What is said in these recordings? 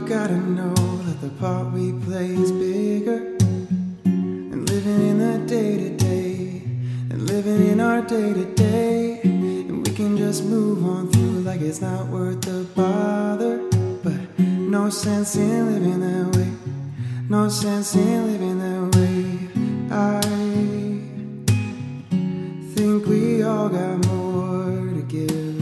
gotta know that the part we play is bigger than living in the day to day, than living in our day to day. And we can just move on through like it's not worth the bother. But no sense in living that way, no sense in living that way. I think we all got more to give.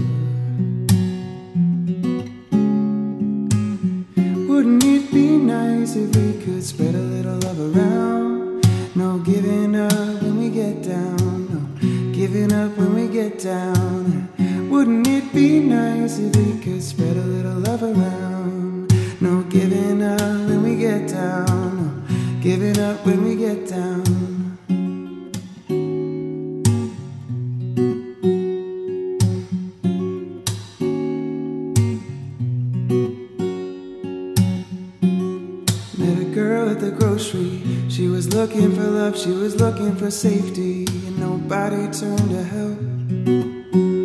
Wouldn't it be nice if we could spread a little love around? No giving up when we get down. No giving up when we get down. Wouldn't it be nice if we could spread a little love around? No giving up when we get down. No giving up when we grocery. She was looking for love, she was looking for safety, and nobody turned to help.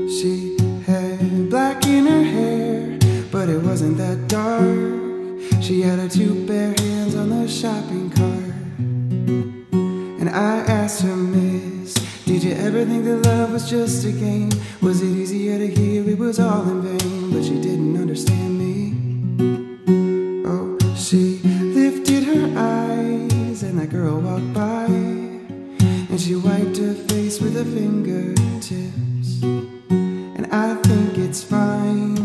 She had black in her hair, but it wasn't that dark. She had her two bare hands on the shopping cart. And I asked her, Miss, did you ever think that love was just a game? Was it easier to hear it was all in vain? But she didn't understand me. She wiped her face with her fingertips. And I think it's fine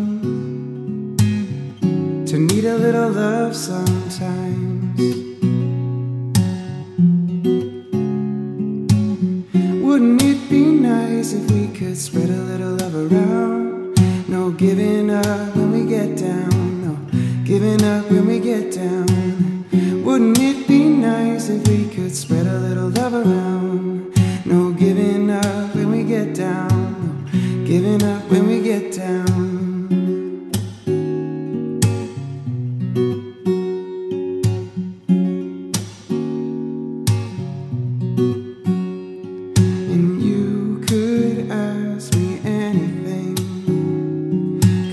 to need a little love sometimes. Wouldn't it be nice if we could spread a little love around? No giving up when we get down, no giving up when we get down. Wouldn't it be nice if we could spread giving up when we get down. And you could ask me anything,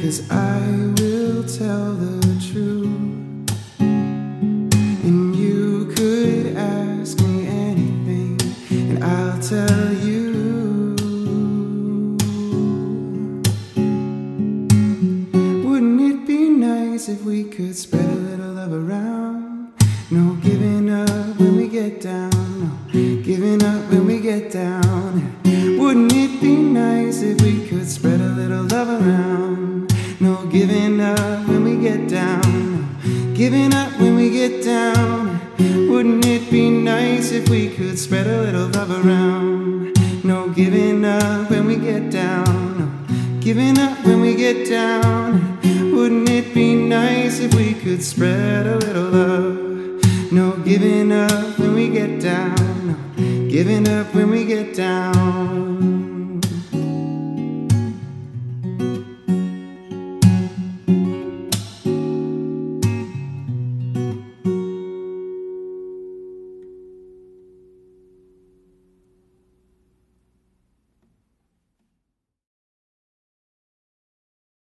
cause I will tell the truth. And you could ask me anything, and I'll tell you. Nice if we could spread a little love around? No giving up when we get down, no giving up when we get down. Wouldn't it be nice if we could spread a little love around? No giving up when we get down, no giving up when we get down. Wouldn't it be nice if we could spread a little love around? No giving up when we get down, no giving up when we get down. Could spread a little love? No giving up when we get down, no giving up when we get down.